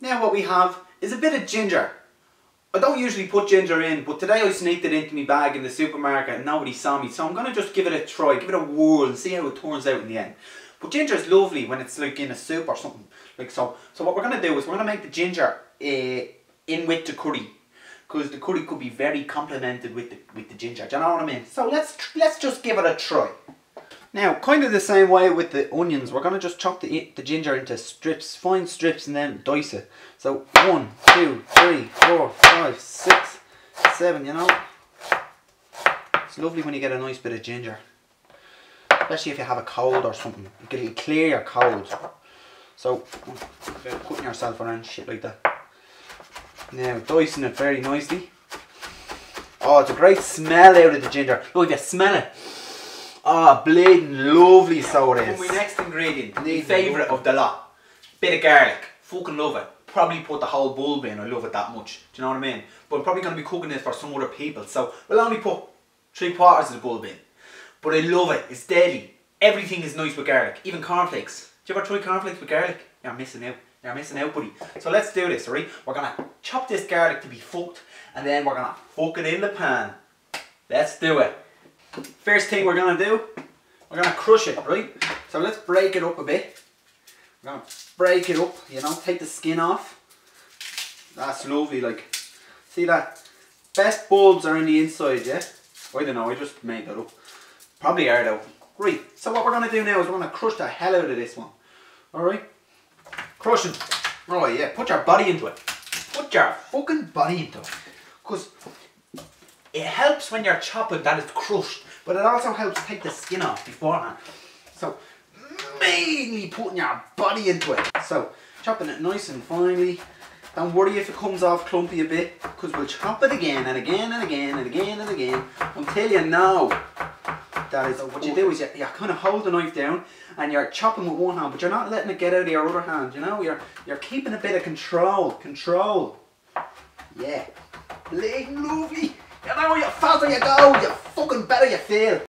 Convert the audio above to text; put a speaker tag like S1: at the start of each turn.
S1: Now what we have is a bit of ginger. I don't usually put ginger in, but today I sneaked it into my bag in the supermarket and nobody saw me. So I'm going to just give it a try, give it a whirl and see how it turns out in the end. But ginger is lovely when it's like in a soup or something. like so. So what we're going to do is we're going to make the ginger uh, in with the curry. Because the curry could be very complemented with the, with the ginger. Do you know what I mean? So let's, let's just give it a try. Now, kind of the same way with the onions, we're going to just chop the, the ginger into strips, fine strips, and then dice it. So, one, two, three, four, five, six, seven, you know. It's lovely when you get a nice bit of ginger. Especially if you have a cold or something. It'll clear your cold. So, putting yourself around shit like that. Now, dicing it very nicely. Oh, it's a great smell out of the ginger. Look, if you smell it, Ah, oh, bleeding lovely so it is.
S2: my next ingredient, the favourite of the lot. Bit of garlic. Fucking love it. Probably put the whole bulb in, I love it that much. Do you know what I mean? But I'm probably going to be cooking this for some other people. So we'll only put three quarters of the bulb in. But I love it, it's deadly. Everything is nice with garlic, even cornflakes. Do you ever try cornflakes with garlic? You're missing out. You're missing out, buddy. So let's do this, alright? We're gonna chop this garlic to be fucked, and then we're gonna fuck it in the pan. Let's do it. First thing we're going to do, we're going to crush it, right? So let's break it up a bit. We're going to break it up, you know, take the skin off. That's lovely, like, see that? Best bulbs are in the inside, yeah? I don't know, I just made that up. Probably are though. Right, so what we're going to do now is we're going to crush the hell out of this one. Alright? Crushing. Right, yeah, put your body into it. Put your fucking body into it. Because it helps when you're chopping that it's crushed, but it also helps take the skin off beforehand. So, mainly putting your body into it. So, chopping it nice and finely. Don't worry if it comes off clumpy a bit, because we'll chop it again and again and again and again and again until you know that is what you do is you, you kind of hold the knife down and you're chopping with one hand, but you're not letting it get out of your other hand, you know? You're you're keeping a bit of control. Control. Yeah. Lovely. Know, you faster you go, you fucking better you feel.